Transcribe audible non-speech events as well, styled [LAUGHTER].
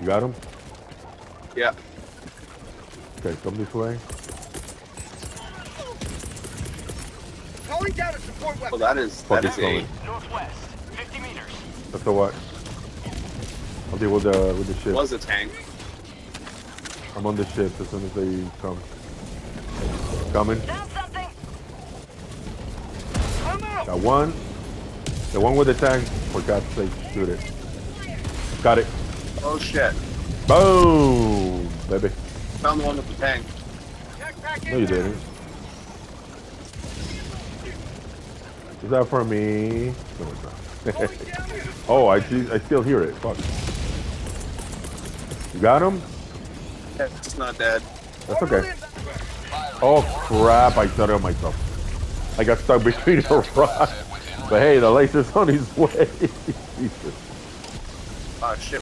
You got him? Yeah. Okay, come this way. Calling down a support Well, weapon. that is Fuck that it's is a going. Northwest, 50 meters. That's the what? I'll deal with the with the ship. was a tank. I'm on the ship as soon as they come. Coming. Down something. I'm out. Got one. The one with the tank. For God's sake, shoot it. Got it. Oh shit! Boom, baby. Found the one with the tank. Check back in. No, you didn't. Is that for me? No, it's not. [LAUGHS] Calling down a oh, I see. I still hear it. Fuck. You got him? It's not dead. That's okay. Oh crap! I shut it myself. I got stuck between the [LAUGHS] rocks. But hey, the laser's on his way. [LAUGHS] Jesus. Oh shit!